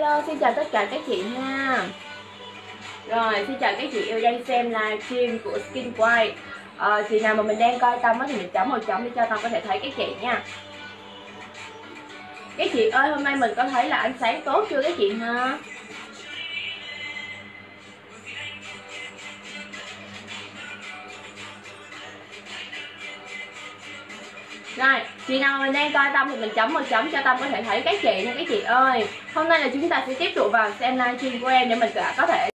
Hello, xin chào tất cả các chị nha. Rồi, xin chào các chị yêu đang xem livestream của Skin White. À, Chị nào mà mình đang coi Tâm thì mình chấm một chấm để cho Tâm có thể thấy các chị nha. Các chị ơi, hôm nay mình có thấy là ánh sáng tốt chưa các chị ha? Rồi, chị nào mình đang coi Tâm thì mình chấm một chấm cho Tâm có thể thấy các chị nha các chị ơi. Hôm nay là chúng ta sẽ tiếp tục vào xem livestream của em để mình có thể